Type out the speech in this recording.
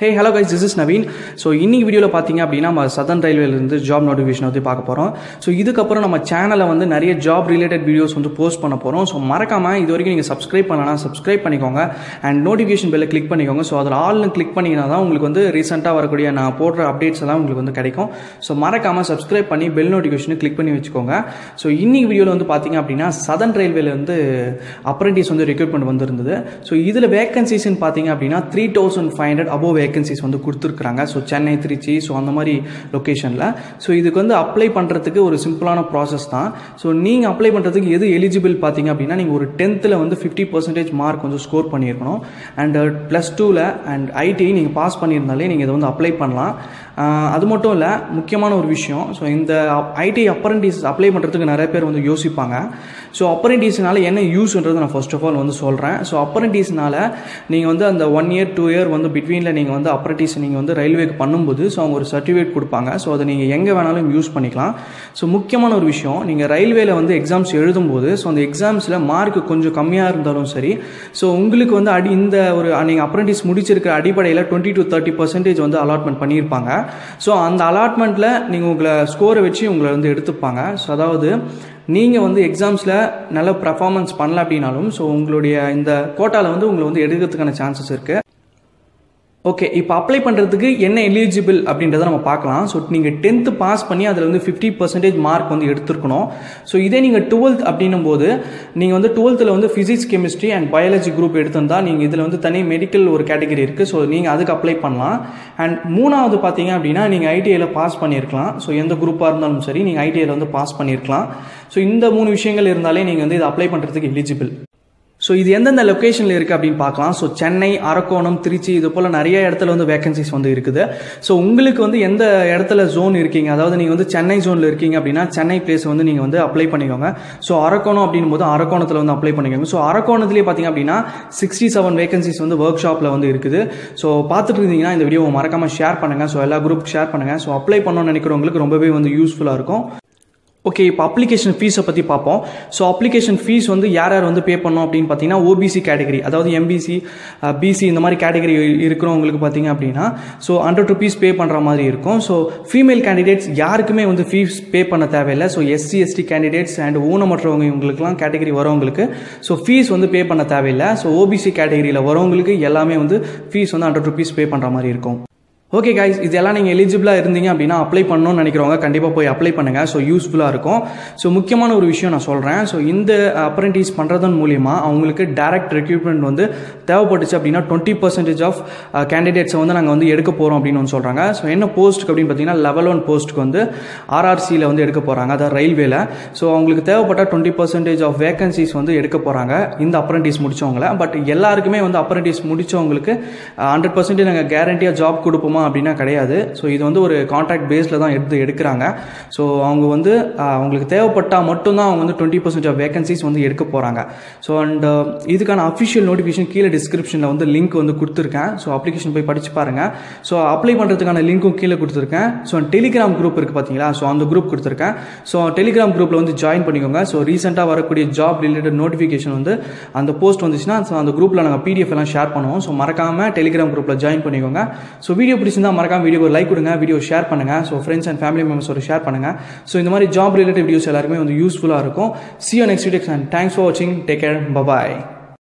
Hey hello guys this is Naveen so இன்னைக்கு வீடியோவில் பார்த்தீங்க அப்படின்னா நம்ம சதன் ரயில்வேலேருந்து ஜாப் நோட்டிஃபிகேஷன் வந்து பார்க்க போகிறோம் ஸோ இதுக்கப்புறம் நம்ம சேனலில் வந்து நிறைய ஜாப் ரிலேட்டட் வீடியோஸ் வந்து போஸ்ட் பண்ண போகிறோம் ஸோ மறக்காமல் இது வரைக்கும் நீங்கள் சப்ஸ்கிரைப் பண்ணலாம் சப்ஸ்கிரைப் பண்ணிக்கோங்க. அண்ட் நோட்டிஃபிகேஷன் பெல்லை கிளிக் பண்ணிக்கோங்க. ஸோ அதில் ஆல்னு கிளிக் பண்ணிங்கன்னா தான் உங்களுக்கு வந்து ரீசெண்டாக வரக்கூடிய நான் போடுற அப்டேட்ஸ் எல்லாம் உங்களுக்கு வந்து கிடைக்கும். ஸோ மறக்காமல் சப்ஸ்கிரைப் பண்ணி பெல் நோட்டிஃபிகேஷனை கிளிக் பண்ணி வச்சுக்கோங்க. ஸோ இன்னைக்கு வீடியோவில் வந்து பார்த்தீங்க அப்படின்னா சதன் ரயில்வேல வந்து அப்ரெண்டிஸ் வந்து ரெக்ரூட்மெண்ட் வந்திருந்தது. ஸோ இதில் வேகன்சிஸ்ன்னு பார்த்தீங்க அப்படின்னா three thousand five hundred above vacancies வந்து கொடுத்துருக்குறாங்க. ஸோ சென்னை திருச்சி ஸோ அந்த மாதிரி லொக்கேஷனில் ஸோ இதுக்கு வந்து அப்ளை பண்ணுறதுக்கு ஒரு சிம்பிளான ப்ராசஸ் தான். ஸோ நீங்கள் அப்ளை பண்ணுறதுக்கு எது எலிஜிபிள் பார்த்தீங்க அப்படின்னா நீங்கள் ஒரு டென்த்தில் வந்து ஃபிஃப்டி பர்சன்டேஜ் மார்க் வந்து ஸ்கோர் பண்ணியிருக்கணும். அண்ட் ப்ளஸ் டூவில் அண்ட் ஐடி நீங்கள் பாஸ் பண்ணியிருந்தாலே நீங்கள் இதை வந்து அப்ளை பண்ணலாம். அது மட்டும் இல்லை முக்கியமான ஒரு விஷயம். ஸோ இந்த ஐடி அப்பரண்டிஸ் அப்ளை பண்ணுறதுக்கு நிறைய பேர் வந்து யோசிப்பாங்க. ஸோ அப்ரண்டிஸ்னால என்ன யூஸ்ன்றது நான் ஃபர்ஸ்ட் ஆஃப் ஆல் வந்து சொல்கிறேன் ஸோ அப்ரண்டிஸ்னால நீங்கள் வந்து அந்த ஒன் இயர் டூ இயர் வந்து பிட்வீனில் நீங்கள் வந்து அப்ரண்டிஸ் நீங்கள் வந்து ரயில்வேக்கு பண்ணும்போது ஸோ அவங்க ஒரு சர்டிஃபிகேட் கொடுப்பாங்க. ஸோ அதை நீங்கள் எங்கே வேணாலும் யூஸ் பண்ணிக்கலாம். ஸோ முக்கியமான ஒரு விஷயம் நீங்கள் ரயில்வேல வந்து எக்ஸாம்ஸ் எழுதும்போது ஸோ அந்த எக்ஸாம்ஸில் மார்க் கொஞ்சம் கம்மியாக இருந்தாலும் சரி ஸோ உங்களுக்கு வந்து அடி இந்த ஒரு நீங்கள் அப்ரண்டிஸ் முடிச்சிருக்கிற அடிப்படையில் டுவெண்ட்டி டு தேர்ட்டி பர்சன்டேஜ் வந்து அலாட்மெண்ட் பண்ணியிருப்பாங்க. ஸோ அந்த அலாட்மெண்ட்டில் நீங்கள் உங்களை ஸ்கோரை வச்சு உங்களை வந்து எடுத்துப்பாங்க. ஸோ அதாவது நீங்கள் வந்து எக்ஸாம்ஸில் நல்ல பர்ஃபார்மன்ஸ் பண்ணல அப்படின்னாலும் ஸோ உங்களுடைய இந்த கோட்டாவில் வந்து உங்களை வந்து எடுக்கிறதுக்கான சான்சஸ் இருக்குது ஓகே இப்போ அப்ளை பண்ணுறதுக்கு என்ன எலிஜிபிள் அப்படின்றத நம்ம பார்க்கலாம். ஸோ நீங்கள் டென்த்து பாஸ் பண்ணி அதில் வந்து ஃபிஃப்டி பர்சன்டேஜ் மார்க் வந்து எடுத்துருக்கணும். ஸோ இதே நீங்கள் டுவெல்த் அப்படின்னும் போது நீங்கள் வந்து டுவெல்த்தில் வந்து physics chemistry and biology group எடுத்திருந்தா நீங்கள் இதில் வந்து தனி மெடிக்கல் ஒரு கேட்டகரி இருக்குது ஸோ நீங்கள் அதுக்கு அப்ளை பண்ணலாம். அண்ட் மூணாவது பார்த்தீங்க அப்படின்னா நீங்கள் ஐடிஐயில் பாஸ் பண்ணியிருக்கலாம். ஸோ எந்த குரூப்பாக இருந்தாலும் சரி நீங்கள் ஐடிஐயில் வந்து பாஸ் பண்ணியிருக்கலாம். ஸோ இந்த மூணு விஷயங்கள் இருந்தாலே நீங்கள் வந்து இதை அப்ளை பண்ணுறதுக்கு எலிஜிபிள் ஸோ இது எந்தெந்த லொக்கேஷனில் இருக்குது அப்படின்னு பார்க்கலாம். ஸோ சென்னை அரக்கோணம் திருச்சி இது போல் நிறைய இடத்துல வந்து வேகன்சிஸ் வந்து இருக்குது. ஸோ உங்களுக்கு வந்து எந்த இடத்துல ஜோன் இருக்கீங்க? அதாவது நீங்கள் வந்து சென்னை ஜோனில் இருக்கீங்க அப்படின்னா சென்னை பிளேஸ் வந்து நீங்கள் வந்து அப்ளை பண்ணிக்கோங்க. ஸோ அரக்கோணம் அப்படின்னும் போது அரக்கோணத்தில் வந்து அப்ளை பண்ணிக்கோங்க. ஸோ அரக்கோணத்துலேயே பார்த்தீங்க அப்படின்னா சிக்ஸ்டி செவன் வேகன்சிஸ் வந்து ஒர்க் ஷாப்பில் வந்து இருக்குது. ஸோ பார்த்துட்டு இருந்தீங்கன்னா இந்த வீடியோ மறக்காமல் ஷேர் பண்ணுங்கள் ஸோ எல்லா குரூப் ஷேர் பண்ணுங்கள் ஸோ அப்ளை பண்ணணும்னு நினைக்கிறவங்களுக்கு ரொம்பவே வந்து யூஸ்ஃபுல்லாக இருக்கும். ஓகே இப்போ அப்ளிகேஷன் ஃபீஸை பற்றி பார்ப்போம். ஸோ அப்ளிகேஷன் ஃபீஸ் வந்து யார் யார் வந்து பே பண்ணோம் அப்படின்னு பார்த்தீங்கன்னா ஓபிசி கேட்டகரி அதாவது எம்பிசி பிசி இந்த மாதிரி கேட்டகரி இருக்கிறவங்களுக்கு பார்த்தீங்க அப்படின்னா ஸோ ஹண்ட்ரட் ருபீஸ் பே பண்ணுற மாதிரி இருக்கும். ஸோ ஃபீமேல் கேண்டிடேட்ஸ் யாருக்குமே வந்து ஃபீஸ் பே பண்ண தேவையில்லை. So SC ST candidates and ஊனமற்றவங்க இவங்களுக்குலாம் கேட்டகரி வரவங்களுக்கு ஸோ ஃபீஸ் வந்து பே பண்ண தேவையில்லை. ஸோ ஓபிசி கேட்டகரியில் வரவங்களுக்கு எல்லாமே வந்து ஃபீஸ் வந்து ஹண்ட்ரட் ருபீஸ் பே பண்ணுற மாதிரி இருக்கும். ஓகே கைஸ் இதெல்லாம் நீங்கள் எலிஜிபிளாக இருந்தீங்க அப்படின்னா அப்ளை பண்ணணும்னு நினைக்கிறவங்க கண்டிப்பாக போய் அப்ளை பண்ணுங்கள் ஸோ யூஸ்ஃபுல்லாக இருக்கும். ஸோ முக்கியமான ஒரு விஷயம் நான் சொல்கிறேன் ஸோ இந்த uh, அப்ரண்டிஸ் பண்ணுறதன் மூலிமா அவங்களுக்கு டேரக்ட் ரெக்ரூட்மெண்ட் வந்து தேவைப்பட்டுச்சு அப்படின்னா டுவெண்ட்டி பர்சன்டேஜ் ஆஃப் கேண்டிடேட்ஸை வந்து நாங்கள் வந்து எடுக்க போகிறோம் அப்படின்னு வந்து சொல்கிறாங்க ஸோ என்ன போஸ்ட்டுக்கு அப்படின்னு பார்த்தீங்கன்னா லெவல் ஒன் போஸ்ட்டுக்கு வந்து ஆர்ஆர்சியில் வந்து எடுக்க போகிறாங்க அதாவது ரயில்வேல ஸோ அவங்களுக்கு தேவைப்பட்ட டுவெண்ட்டி பர்சன்டேஜ் ஆஃப் வேகன்சிஸ் வந்து எடுக்க போகிறாங்க இந்த அப்ரண்டிஸ் முடித்தவங்களை பட் எல்லாருக்குமே வந்து அப்ரண்டிஸ் முடிச்சவங்களுக்கு ஹண்ட்ரட் பர்சன்டேஜ் நாங்கள் கேரண்டியாக ஜாப் கொடுப்போமா அப்படின்னா கிடையாது. ஸோ இது வந்து ஒரு கான்ட்ராக்ட் பேஸில் தான் எடுத்து எடுக்கிறாங்க. ஸோ அவங்க வந்து அவங்களுக்கு தேவைப்பட்டால் மட்டும்தான் அவங்க வந்து டுவெண்ட்டி பர்சன்ட் ஆஃப் வேகன்சிஸ் வந்து எடுக்க போகிறாங்க ஸோ அண்ட் இதுக்கான அஃபிஷியல் நோட்டிஃபிகேஷன் கீழே டிஸ்கிரிப்ஷனில் வந்து லிங்க் வந்து கொடுத்துருக்கேன். ஸோ அப்ளிகேஷன் போய் படிச்சு பாருங்கள் ஸோ அப்ளை பண்ணுறதுக்கான லிங்க்கும் கீழே கொடுத்துருக்கேன். ஸோ டெலிகிராம் குரூப் இருக்குது பார்த்தீங்களா ஸோ அந்த குரூப் கொடுத்துருக்கேன். ஸோ டெலிகிராம் குரூப்பில் வந்து ஜாயின் பண்ணிக்கோங்க. ஸோ ரீசெண்டாக வரக்கூடிய ஜாப் ரிலேட்டட் நோட்டிஃபிகேஷன் வந்து அந்த போஸ்ட் வந்துச்சுன்னா ஸோ அந்த குரூப்பில் நாங்கள் பிடிஎஃப் எல்லாம் ஷேர் பண்ணுவோம். ஸோ மறக்காமல் டெலிகிராம் குரூப்பில் ஜாயின் பண்ணிக்கோங்க. ஸோ வீடியோ பிடிச்சிருந்தா மறக்காம வீடியோ லைக் கொடுங்க வீடியோ ஷேர் பண்ணுங்கள் ஸோ ஃப்ரெண்ட்ஸ் அண்ட் ஃபேமிலி மெம்பர்ஸோட ஷேர் பண்ணுங்க. ஸோ இந்த மாதிரி ஜாப் ரிலேட்டட் வீடியோஸ் எல்லாருக்குமே வந்து யூஸ்ஃபுல்லாக இருக்கும். See you next videos and thanks for வாட்சிங் டேக் கேர் பபாய்